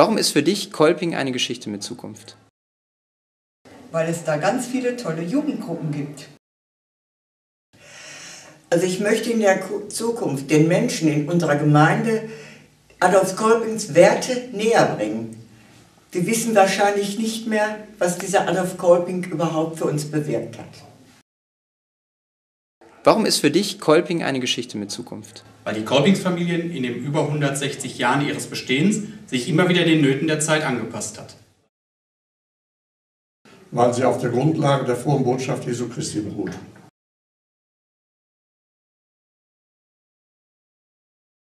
Warum ist für dich Kolping eine Geschichte mit Zukunft? Weil es da ganz viele tolle Jugendgruppen gibt. Also ich möchte in der Zukunft den Menschen in unserer Gemeinde Adolf Kolpings Werte näher bringen. Wir wissen wahrscheinlich nicht mehr, was dieser Adolf Kolping überhaupt für uns bewirkt hat. Warum ist für dich Kolping eine Geschichte mit Zukunft? Weil die Kolpingsfamilien in den über 160 Jahren ihres Bestehens sich immer wieder den Nöten der Zeit angepasst hat. Weil sie auf der Grundlage der frohen Botschaft Jesu Christi beruht.